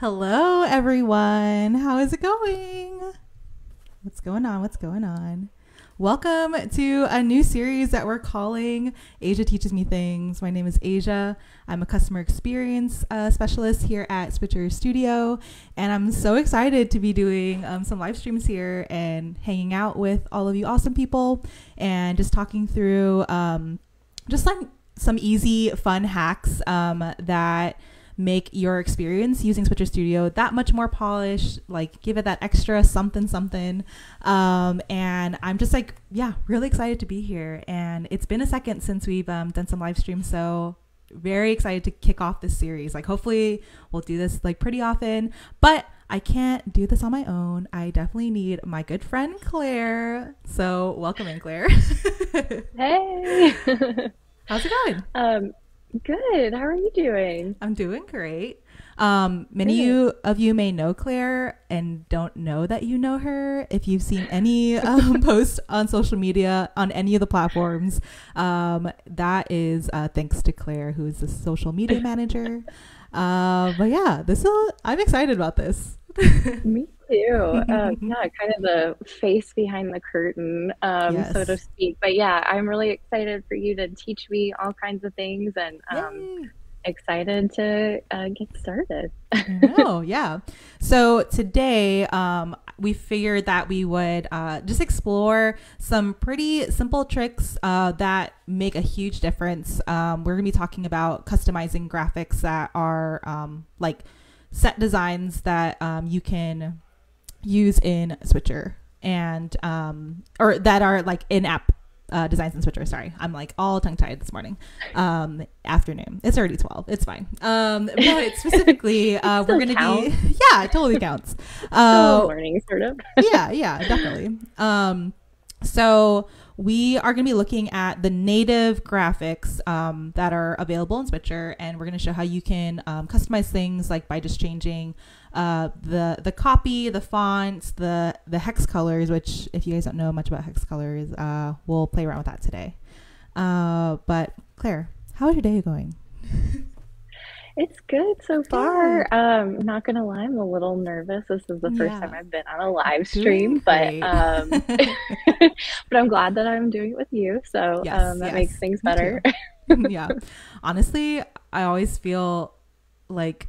Hello, everyone. How is it going? What's going on? What's going on? Welcome to a new series that we're calling Asia Teaches Me Things. My name is Asia. I'm a customer experience uh, specialist here at Switcher Studio, and I'm so excited to be doing um, some live streams here and hanging out with all of you awesome people and just talking through um, just like some easy, fun hacks um, that make your experience using Switcher Studio that much more polished, like give it that extra something something. Um, and I'm just like, yeah, really excited to be here. And it's been a second since we've um, done some live streams, so very excited to kick off this series. Like hopefully we'll do this like pretty often, but I can't do this on my own. I definitely need my good friend Claire. So welcome in, Claire. hey. How's it going? Um, Good. How are you doing? I'm doing great. Um, many you, of you may know Claire and don't know that you know her. If you've seen any um, posts on social media on any of the platforms, um, that is uh, thanks to Claire, who is the social media manager. Uh, but yeah, this will, I'm excited about this. Me too. Uh, yeah, kind of the face behind the curtain, um, yes. so to speak. But yeah, I'm really excited for you to teach me all kinds of things and um, excited to uh, get started. oh, yeah. So today, um, we figured that we would uh, just explore some pretty simple tricks uh, that make a huge difference. Um, we're going to be talking about customizing graphics that are um, like set designs that um, you can use in Switcher and um, or that are like in-app uh, designs in Switcher. Sorry, I'm like all tongue tied this morning. Um, afternoon. It's already twelve. It's fine. Um, but specifically, uh, we're gonna count. be yeah, it totally counts. Uh, learning sort of. yeah, yeah, definitely. Um, so we are going to be looking at the native graphics um, that are available in Switcher, and we're going to show how you can um, customize things like by just changing uh, the the copy, the fonts, the the hex colors. Which, if you guys don't know much about hex colors, uh, we'll play around with that today. Uh, but Claire, how is your day going? It's good so far. Um, not gonna lie, I'm a little nervous. This is the first yeah. time I've been on a live stream, but um, but I'm glad that I'm doing it with you. So yes, um, that yes. makes things better. yeah, honestly, I always feel like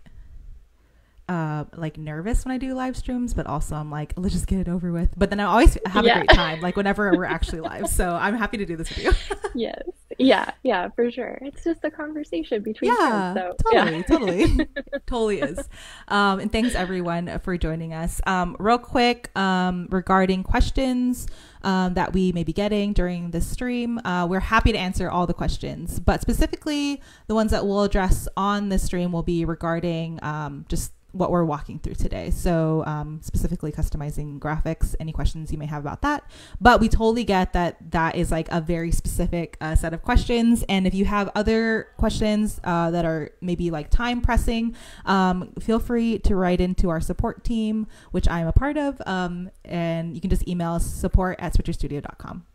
uh, like nervous when I do live streams, but also I'm like, let's just get it over with. But then I always have yeah. a great time, like whenever we're actually live. So I'm happy to do this with you. yes. Yeah. Yeah, for sure. It's just a conversation between yeah, friends. So, totally, yeah. totally, totally is. Um, and thanks everyone for joining us. Um, real quick, um, regarding questions. Um, that we may be getting during this stream. Uh, we're happy to answer all the questions, but specifically the ones that we'll address on this stream will be regarding um, just what we're walking through today. So, um, specifically customizing graphics, any questions you may have about that. But we totally get that that is like a very specific uh, set of questions. And if you have other questions uh, that are maybe like time pressing, um, feel free to write into our support team, which I'm a part of. Um, and you can just email support at switcherstudio.com.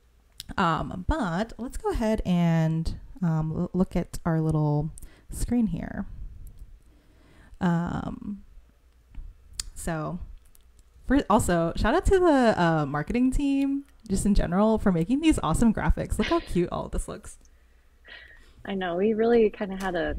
Um, but let's go ahead and um, look at our little screen here. Um, so, for also shout out to the uh, marketing team just in general for making these awesome graphics. Look how cute all this looks. I know we really kind of had a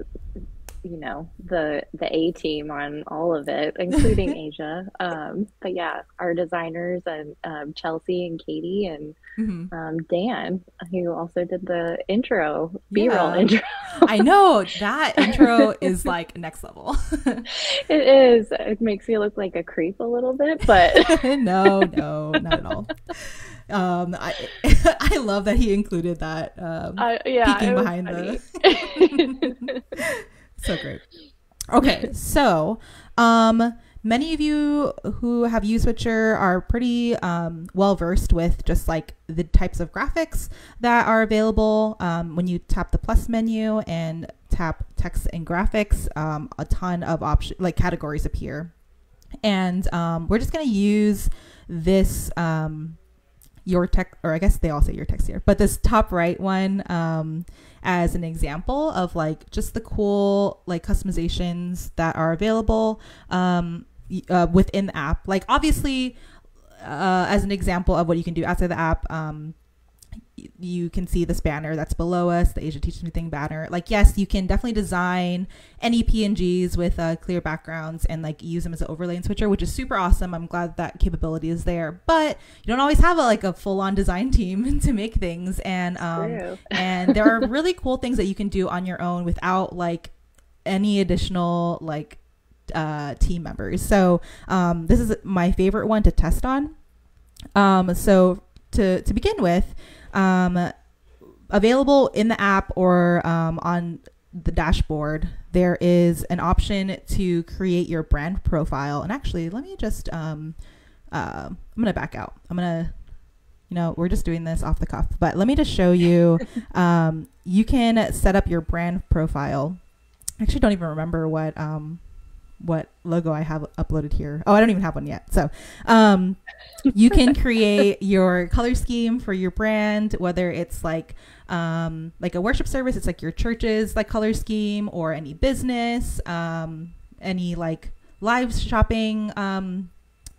you know the the A team on all of it, including Asia. Um, but yeah, our designers and um, Chelsea and Katie and mm-hmm. um, Dan, who also did the intro B roll yeah. intro. I know that intro is like next level. it is. It makes me look like a creep a little bit, but no, no, not at all. Um, I I love that he included that. Um, uh, yeah, peeking behind funny. the so great. Okay, so um, many of you who have used Switcher are pretty um, well versed with just like the types of graphics that are available. Um, when you tap the plus menu and tap text and graphics, um, a ton of option like categories appear, and um, we're just gonna use this um, your tech, or I guess they all say your text here, but this top right one um, as an example of like just the cool like customizations that are available um, uh, within the app. Like obviously, uh, as an example of what you can do outside the app. Um, you can see this banner that's below us, the Asia Teaches Me Thing banner. Like, yes, you can definitely design any PNGs with uh, clear backgrounds and like use them as an overlay and switcher, which is super awesome. I'm glad that capability is there, but you don't always have a, like a full on design team to make things. And, um, and there are really cool things that you can do on your own without like any additional like uh, team members. So, um, this is my favorite one to test on. Um, so to, to begin with, um, available in the app or um, on the dashboard, there is an option to create your brand profile. And actually, let me just, um, uh, I'm going to back out. I'm going to, you know, we're just doing this off the cuff, but let me just show you. um, you can set up your brand profile. I actually don't even remember what um, what logo I have uploaded here. Oh, I don't even have one yet. So, um, you can create your color scheme for your brand, whether it's like um, like a worship service, it's like your church's like color scheme, or any business, um, any like live shopping um,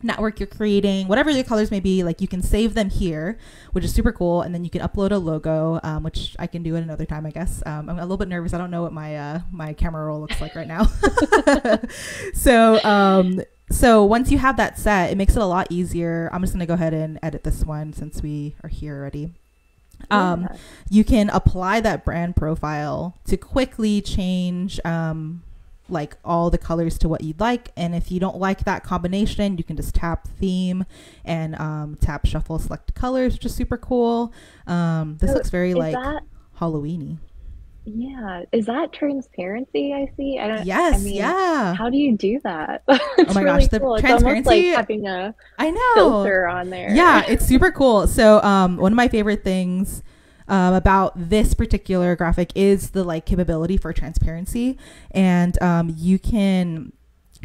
network you're creating, whatever your colors may be, like you can save them here, which is super cool. And then you can upload a logo, um, which I can do at another time, I guess. Um, I'm a little bit nervous. I don't know what my uh, my camera roll looks like right now. so um, so once you have that set, it makes it a lot easier. I'm just gonna go ahead and edit this one since we are here already. Um, yeah. You can apply that brand profile to quickly change um, like all the colors to what you'd like. And if you don't like that combination, you can just tap theme and um, tap shuffle select colors, which is super cool. Um, this so looks very like that, Halloweeny. Yeah, is that transparency? I see. I don't. Yes. I mean, yeah. How do you do that? oh my really gosh, the cool. transparency. Like having a I know filter on there. Yeah, it's super cool. So, um, one of my favorite things um, about this particular graphic is the like capability for transparency. And um, you can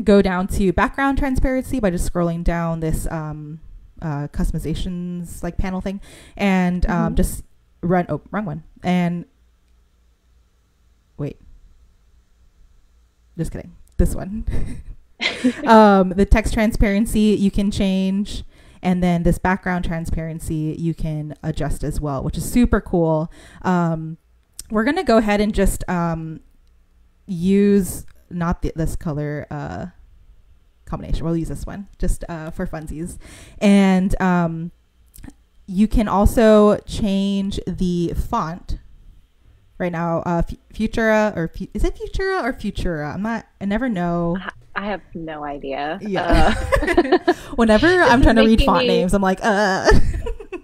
go down to background transparency by just scrolling down this um, uh, customizations like panel thing and um, mm-hmm. just run oh wrong one. And wait. Just kidding. This one. Um, the text transparency you can change and then this background transparency you can adjust as well, which is super cool. Um, we're going to go ahead and just um, use not the, this color uh, combination. We'll use this one just uh, for funsies. And um, you can also change the font right now. Uh, Futura or is it Futura or Futura? I'm not. I never know. I have no idea. Yeah. Uh, Whenever I'm trying to read font me, names, I'm like, uh.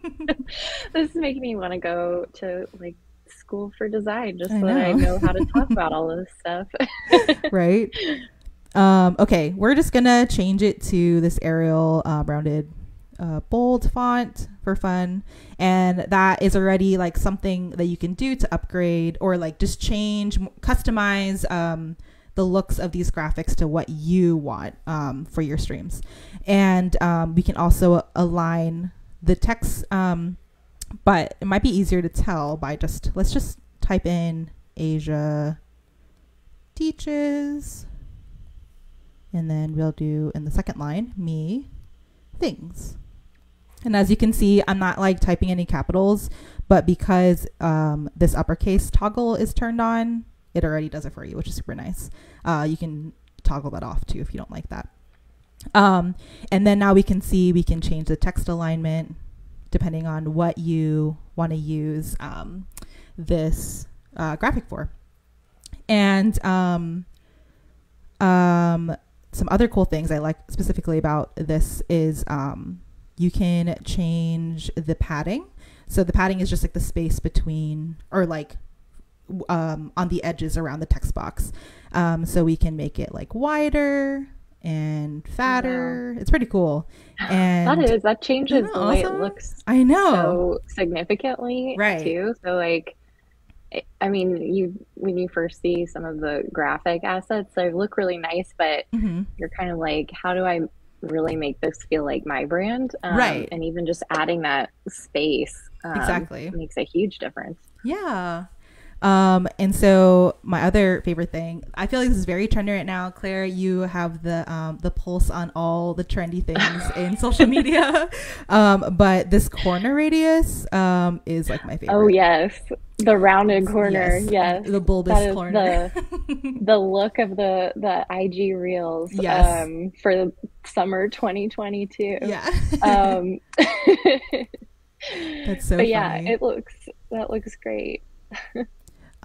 this is making me want to go to like school for design just I so know. that I know how to talk about all of this stuff. right. Um, okay, we're just gonna change it to this Arial uh, rounded uh, bold font for fun, and that is already like something that you can do to upgrade or like just change, customize. Um, the looks of these graphics to what you want um, for your streams. And um, we can also align the text, um, but it might be easier to tell by just, let's just type in Asia teaches. And then we'll do in the second line, me things. And as you can see, I'm not like typing any capitals, but because um, this uppercase toggle is turned on, it already does it for you, which is super nice. Uh, you can toggle that off too if you don't like that. Um, and then now we can see we can change the text alignment depending on what you want to use um, this uh, graphic for. And um, um, some other cool things I like specifically about this is um, you can change the padding. So the padding is just like the space between, or like um, on the edges around the text box. Um, so we can make it like wider and fatter. Wow. It's pretty cool. And that is that changes the way it looks. I know so significantly, right? Too. So like, I mean, you when you first see some of the graphic assets, they look really nice, but mm-hmm. you're kind of like, how do I really make this feel like my brand. Um, Right. And even just adding that space um, Exactly. makes a huge difference. Yeah. Um, and so my other favorite thing, I feel like this is very trendy right now. Claire, you have the um, the pulse on all the trendy things in social media. Um, but this corner radius um, is like my favorite. Oh yes, the rounded corner. Yes, the bulbous That is corner. the look of the the IG reels Yes. um, for summer 2022. yeah. Um, That's so but yeah, it looks that looks great.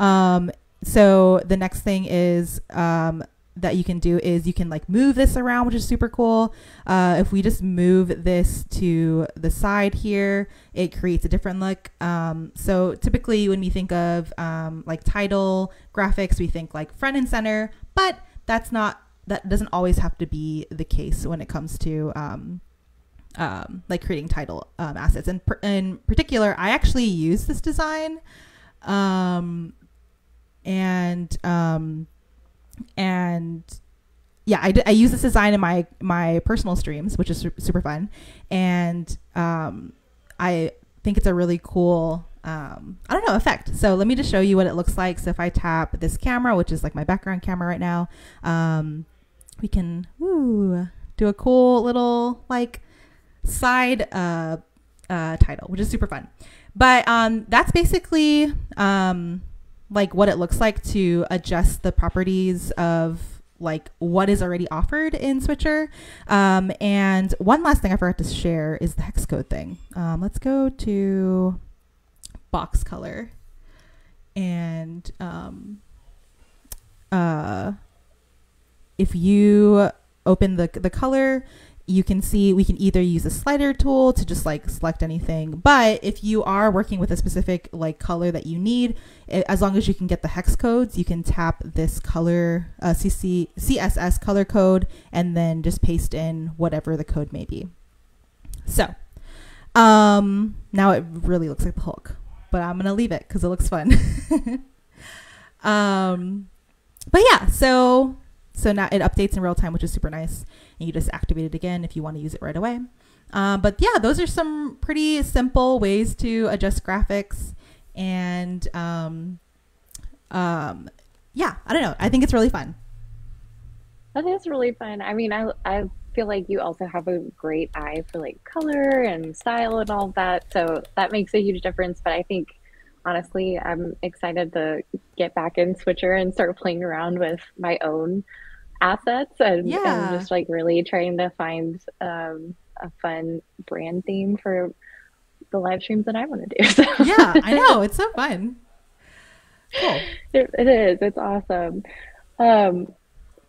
Um, so the next thing is um, that you can do is you can like move this around, which is super cool. Uh, if we just move this to the side here, it creates a different look. Um, so typically, when we think of um, like title graphics, we think like front and center, but that's not that doesn't always have to be the case when it comes to um, um, like creating title um, assets. And per- in particular, I actually use this design, um, and um, and yeah, I, I use this design in my my personal streams, which is su- super fun, and um, I think it's a really cool. Um, I don't know effect. So let me just show you what it looks like. So if I tap this camera, which is like my background camera right now, um, we can woo, do a cool little like side uh, uh, title, which is super fun. But um, that's basically um, like what it looks like to adjust the properties of like what is already offered in Switcher. Um, and one last thing I forgot to share is the hex code thing. Um, let's go to box color and um, uh, if you open the the color you can see we can either use a slider tool to just like select anything but if you are working with a specific like color that you need i- as long as you can get the hex codes you can tap this color uh, CC, css color code and then just paste in whatever the code may be. So um now it really looks like the hulk but i'm gonna leave it because it looks fun. Um but yeah so so now it updates in real time which is super nice. And you just activate it again if you want to use it right away. Um, but yeah those are some pretty simple ways to adjust graphics. And um, um, yeah i don't know. I think it's really fun. That is really fun. I mean, I I feel like you also have a great eye for like color and style and all that, so that makes a huge difference. But I think honestly, I'm excited to get back in Switcher and start playing around with my own assets and, Yeah. and just like really trying to find um, a fun brand theme for the live streams that I want to do. So yeah i know it's so fun cool It, it is. It's awesome. Um,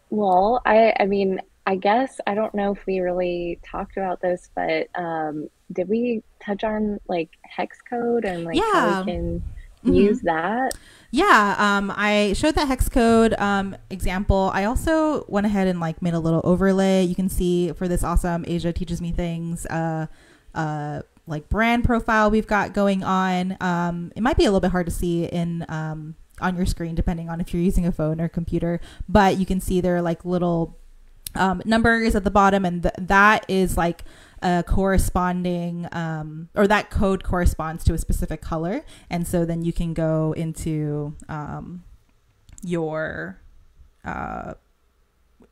well, I I mean, I guess I don't know if we really talked about this, but um, did we touch on like hex code and like how we can Mhm. use that? Yeah, um, I showed that hex code um, example. I also went ahead and like made a little overlay. You can see for this awesome Asia teaches me things, uh, uh, like brand profile we've got going on. Um, it might be a little bit hard to see in um, on your screen depending on if you're using a phone or computer, but you can see there are like little um, numbers at the bottom, and th- that is like a corresponding um, or that code corresponds to a specific color, and so then you can go into um, your uh,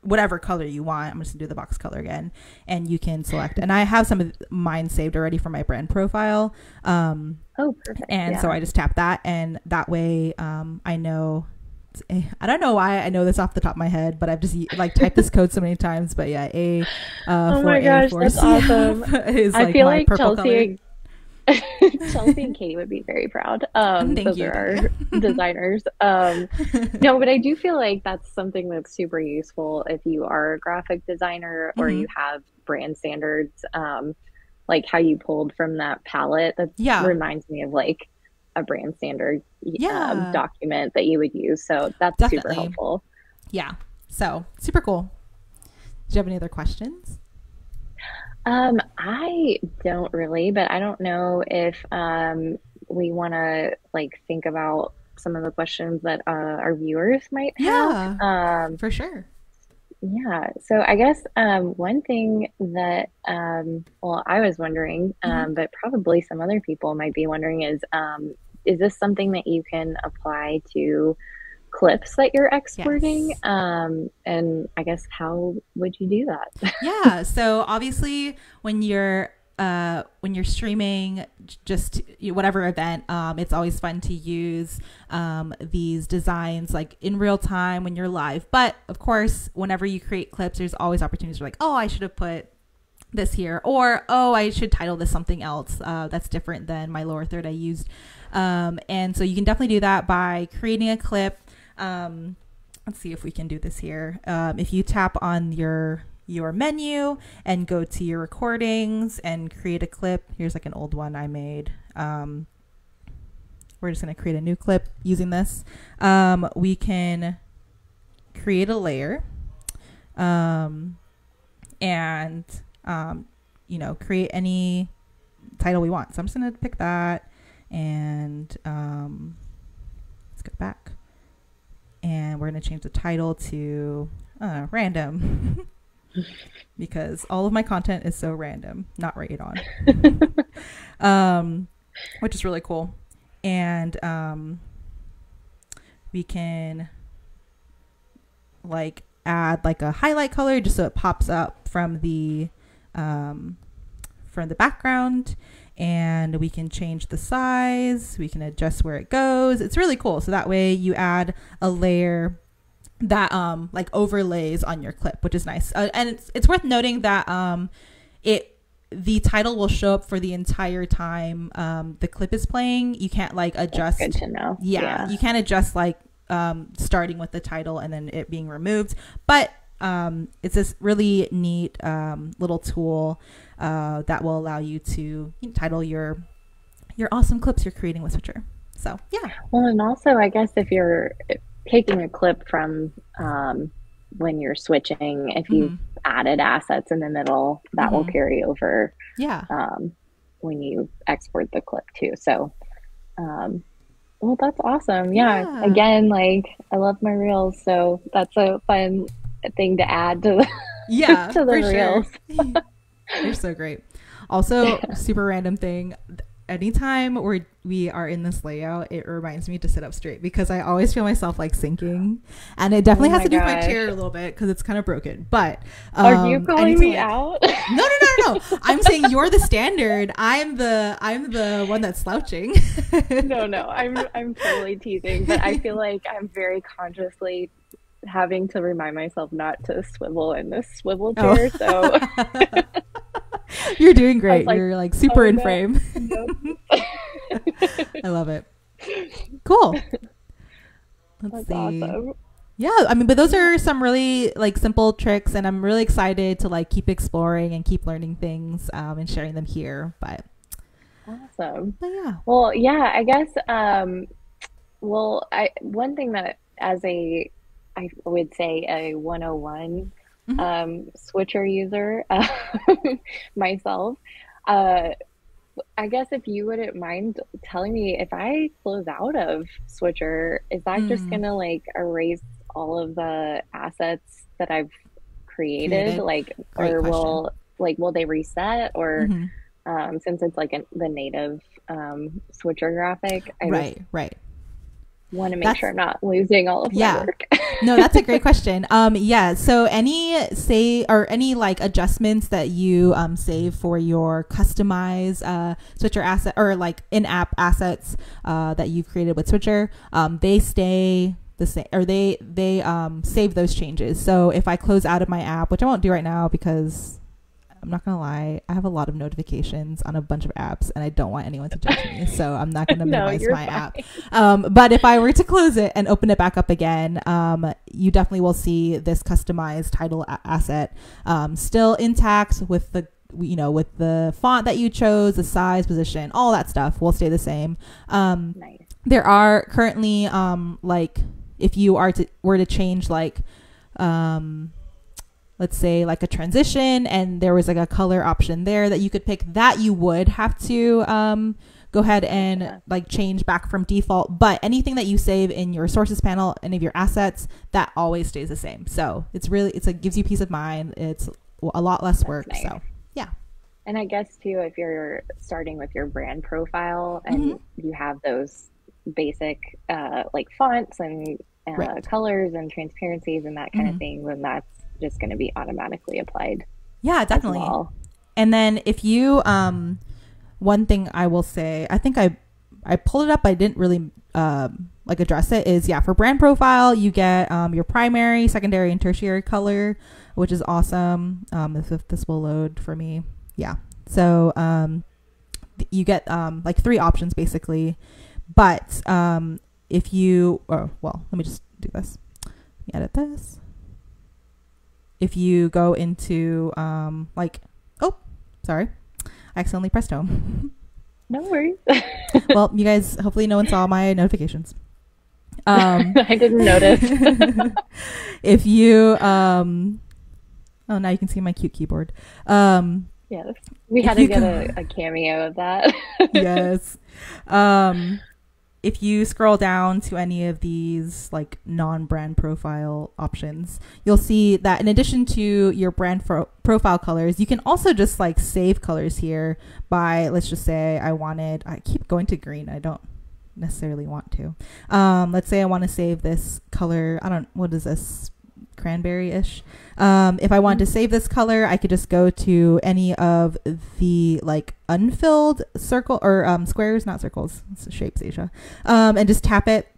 whatever color you want. I'm just gonna do the box color again, and you can select. And I have some of mine saved already for my brand profile. Um, Oh, perfect. and yeah. so I just tap that, and that way um, I know. I don't know why I know this off the top of my head, but I've just like typed this code so many times. But yeah, A. Uh, Oh my gosh, for that's CF awesome. Is I like feel like. Chelsea Chelsea and Katie would be very proud. Um, Thank those you. are our designers. Um, no, but I do feel like that's something that's super useful if you are a graphic designer or Mhm. you have brand standards. Um, like how you pulled from that palette. That Yeah. reminds me of like a brand standard Yeah. um, document that you would use. So that's super helpful. Yeah. So super cool. Do you have any other questions? Um, I don't really, but I don't know if um, we want to like think about some of the questions that uh, our viewers might have. Yeah. Um, For sure. yeah, so I guess um, one thing that, um, well, I was wondering, hmm um, but probably some other people might be wondering is, um, is this something that you can apply to clips that you're exporting? Yes. Um, and I guess how would you do that? Yeah. So obviously, when you're uh, when you're streaming just whatever event, um, it's always fun to use um, these designs like in real time when you're live. But of course, whenever you create clips, there's always opportunities for like, oh, I should have put this here, or oh, I should title this something else uh, that's different than my lower third I used. Um, and so you can definitely do that by creating a clip. Um, let's see if we can do this here. Um, if you tap on your your menu and go to your recordings and create a clip, here's like an old one I made. Um, we're just gonna create a new clip using this. Um, we can create a layer. Um, and you know create any title we want so i'm just going to pick that and um, let's go back. And we're going to change the title to uh, random. Because all of my content is so random not rated on. Um, which is really cool. And um, we can like add like a highlight color just so it pops up from the um, from the background and we can change the size we can adjust where it goes it's really cool so that way you add a layer that um like overlays on your clip which is nice uh, and it's, it's worth noting that um it the title will show up for the entire time um the clip is playing you can't like That's adjust good to know. yeah, Yeah. you can't adjust like um, starting with the title and then it being removed. But um, it's this really neat um, little tool uh, that will allow you to title your your awesome clips you're creating with Switcher. So yeah, Well, and also, I guess if you're taking a clip from um, when you're switching, if you've Mhm. added assets in the middle, that will Mhm. carry over yeah, um, when you export the clip too. So, um, well, that's awesome. Yeah. Yeah. Again, like I love my reels, so that's a fun thing to add to the yeah, to the for sure. reels. You're so great. Also, super random thing. Anytime we're, we are in this layout, it reminds me to sit up straight because I always feel myself like sinking, and it definitely Oh has to do with my chair a little bit because it's kind of broken. But Are you um, calling me like- out? No, no, no, no. I'm saying you're the standard. I'm the I'm the one that's slouching. no, no, I'm I'm totally teasing, but I feel like I'm very consciously having to remind myself not to swivel in this swivel Oh. chair. So you're doing great. like, you're like super oh, in no. frame. I love it. Cool. Let's that's see. awesome. Yeah, I mean, but those are some really like simple tricks, and I'm really excited to like keep exploring and keep learning things um, and sharing them here. But, Awesome. but yeah, Well, yeah, I guess um well, I one thing that as a I would say a 101 Mhm. um switcher user uh, myself, uh I guess if you wouldn't mind telling me if I close out of Switcher, is that just Mm. gonna like erase all of the assets that I've created? Created. Like, Great or question. will like will they reset? Or Mhm. um, since it's like a, the native um, Switcher graphic, I right, right. Want to make That's- sure I'm not losing all of Yeah. my work. No, that's a great question. Um, yeah. So any say or any like adjustments that you um save for your customized uh Switcher asset or like in-app assets uh that you've created with Switcher, um, they stay the same or they they um save those changes. So if I close out of my app, which I won't do right now because I'm not gonna lie, I have a lot of notifications on a bunch of apps, and I don't want anyone to judge me. So I'm not gonna no, minimize my fine. app. Um, but if I were to close it and open it back up again, um, you definitely will see this customized title a- asset um, still intact with the you know with the font that you chose, the size, position, all that stuff will stay the same. Um, Nice. there are currently um like if you are to were to change like um let's say like a transition and there was like a color option there that you could pick that you would have to um go ahead and like change back from default. But anything that you save in your sources panel, any of your assets, that always stays the same. So it's really it's like gives you peace of mind. It's a lot less work. nice. So yeah, And I guess too, if you're starting with your brand profile and Mm-hmm. you have those basic uh, like fonts and uh, Right. colors and transparencies and that kind Mhm. of thing, then that's just going to be automatically applied. yeah, definitely. well. And then if you um one thing I will say, I think I I pulled it up, I didn't really um like address it is yeah, for brand profile, you get um your primary, secondary and tertiary color, which is awesome. Um if, if this will load for me. Yeah. So um you get um like three options basically. But um if you oh well, let me just do this. Let me edit this. If you go into um like oh sorry I accidentally pressed home. No worries. well, you guys, hopefully, no one saw my notifications. Um, I didn't notice. if you, um, oh, now you can see my cute keyboard. Um, yes, we had to get go- a, a cameo of that. yes. Um, if you scroll down to any of these like non-brand profile options, you'll see that in addition to your brand profile colors, you can also just like save colors here by let's just say I wanted I keep going to green. I don't necessarily want to. Um, let's say I want to save this color. I don't what is this cranberry-ish. Um, if I wanted to save this color, I could just go to any of the like unfilled circle or um, squares, not circles, it's shapes, Asia, um, and just tap it.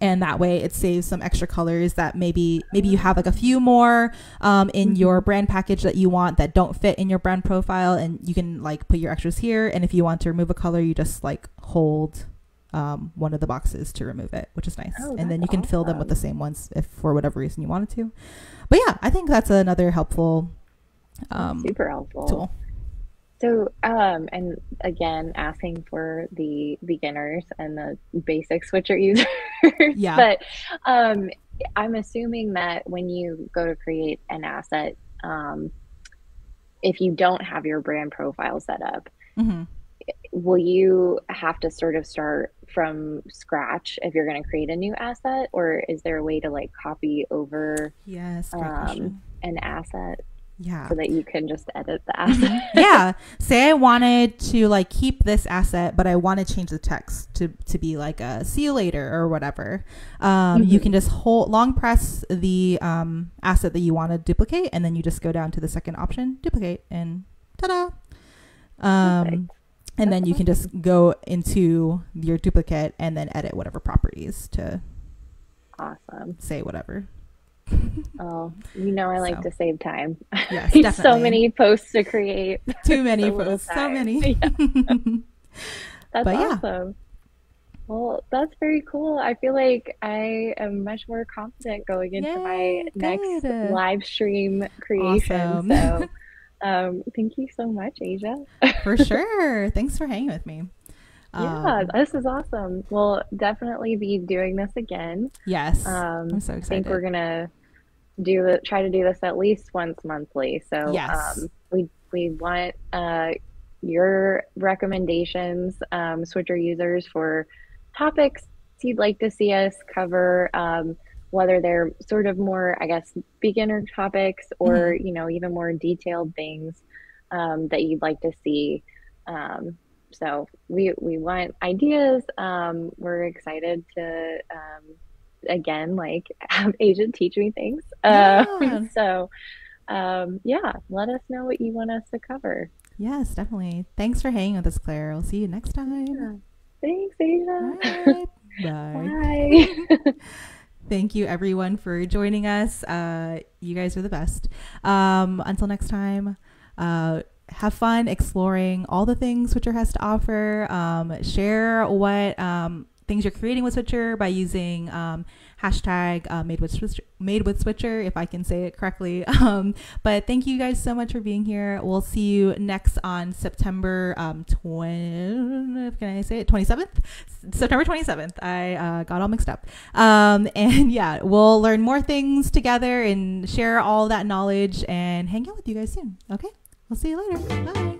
And that way, it saves some extra colors that maybe maybe you have like a few more um, in your brand package that you want that don't fit in your brand profile, and you can like put your extras here. And if you want to remove a color, you just like hold um, one of the boxes to remove it, which is nice. Oh, and then you can fill them with the same ones if for whatever reason you wanted to. But yeah, I think that's another helpful um, Super helpful. tool. So, um, and again, asking for the beginners and the basic switcher users. Yeah. But um, I'm assuming that when you go to create an asset, um, if you don't have your brand profile set up, hmm will you have to sort of start from scratch if you're going to create a new asset, or is there a way to like copy over Yes, Um, an asset Yeah. so that you can just edit the asset? yeah. Say I wanted to like keep this asset, but I want to change the text to, to be like a see you later or whatever. Um, You Mhm. can just hold long press the um, asset that you want to duplicate, and then you just go down to the second option, duplicate, and ta-da. Um, Perfect. And then you can just go into your duplicate and then edit whatever properties to Awesome. say whatever. Oh, you know, I like So. to save time. Yes, so many posts to create. Too many So posts. So many. That's But yeah. awesome. Well, that's very cool. I feel like I am much more confident going into my Yay, next live stream creation. Awesome. So, um, thank you so much, Asia. for sure. Thanks for hanging with me. Yeah, Um, this is awesome. We'll definitely be doing this again. yes. Um, I'm so excited. I think we're gonna do the try to do this at least once monthly. So Yes. um, we we want uh, your recommendations, um, Switcher users, for topics you'd like to see us cover. Um, whether they're sort of more, I guess, beginner topics or Mm-hmm. you know even more detailed things um, that you'd like to see. Um, so we we want ideas. Um, we're excited to um, again like have Asia teach me things. Yeah. Um, so um, yeah, let us know what you want us to cover. yes, definitely. Thanks for hanging with us, Claire. We'll see you next time. Thanks, Asia. right. Bye. Bye. Thank you, everyone, for joining us. Uh, you guys are the best. Um, until next time, uh, have fun exploring all the things Switcher has to offer. Um, share what um, things you're creating with Switcher by using um, hashtag uh, made with Switcher, made with Switcher, if I can say it correctly. Um, but thank you guys so much for being here. We'll see you next on September um, 20, can I say it? 27th? September 27th. I uh, got all mixed up. Um, and yeah, we'll learn more things together and share all that knowledge and hang out with you guys soon. Okay? We'll see you later. Bye.